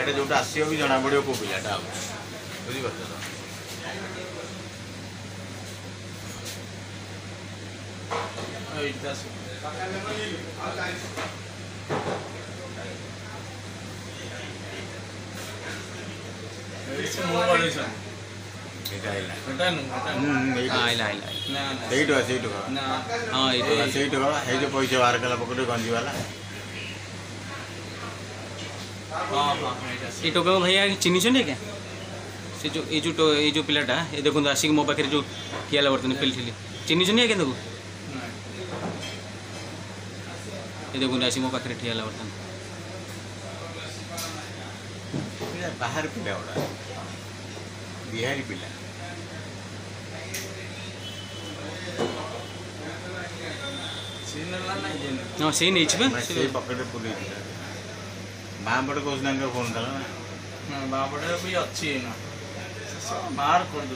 এটা ଯେଉଁଟା ଆସିବ ବି ଜଣାପଡ଼ିବ କେଉଁ ପିଲାଟା ଆଉ ବୁଝିପାରୁଛ ତ ସେଇଠୁ ସେଇଠୁ ସେଇଠୁ ହେଇଯୋଉ ପଇସା ବାହାର କଲା ପକେଟ ଗଞ୍ଜିବାଲା हाँ, हाँ, हाँ, ये टोका भैया चिन्हिचन क्या से जो ये जो ये जो पिलाटा ये देखो आसिक मो पाखे जो ठिया बर्तन खेली चिन्हिचन क्या देखो ये देखो आसिक मो पाखे ठिया बर्तन बाहर पिला गुड़ा बिहारी पिला हाँ है नहीं पकड़े पुलिस बापड़ को वाक फोन कल हाँ, बापड़े भी अच्छी बाहर फोन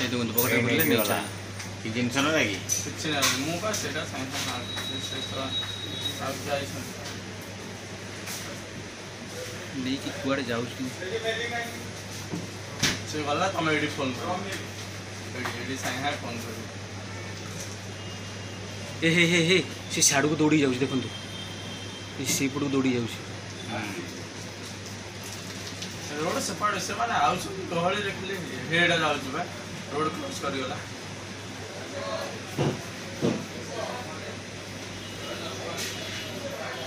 ये तो बोलते मिलता है কি ଜିନିଷ ନ ଲାଗି କିଛି ନାହିଁ ମୁଁ ବା ସେଇଟା ସାଙ୍ଗେ ସାଙ୍ଗେ ନେଇକି କୁଆଡ଼େ ଯାଉଛୁ ସେ ଗଲା ତମେ ଏଠି ଫୋନ୍ କର ଏଠି ସାଙ୍ଗେ ଫୋନ୍ କରିବ ଏ ହେ ହେ ହେ ସେ ସିଆଡ଼କୁ ଦୌଡ଼ି ଯାଉଛି ଦେଖନ୍ତୁ ସେଇପଟକୁ ଦୌଡ଼ି ଯାଉଛି ରୋଡ଼ ସେପଟେ ସେମାନେ ଆଉଛନ୍ତି ଗହଳିରେ ହେଲେ ହେଟା ଯାଉଛି ବା ରୋଡ଼ କ୍ରସ୍ କରିଗଲା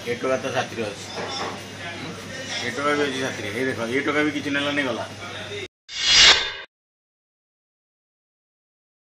ଏ ଟଙ୍କା ତ ସାଥିରେ ଅଛି ଏ ଟଙ୍କା ବି ଅଛି ସାଥିରେ ଏଇ ଦେଖ ଏ ଟଙ୍କା ବି କିଛି ନେଲା ନେଇଗଲା